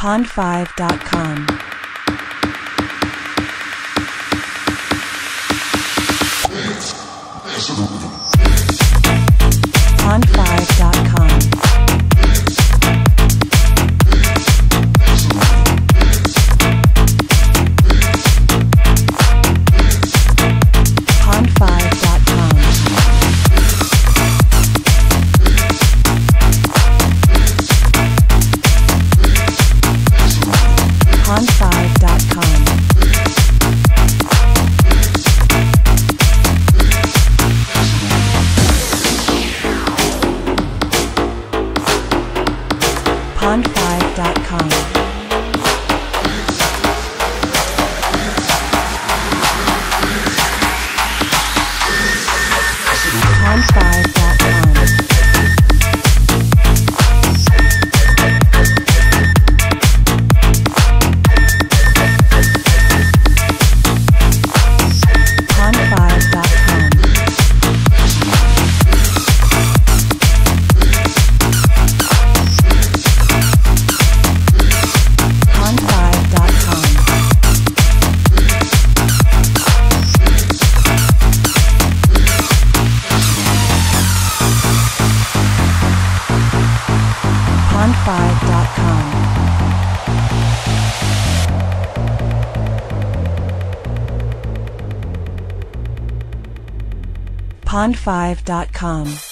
pond5.com. On 5 pond5.com. pond5.com. pond5.com. pond5.com.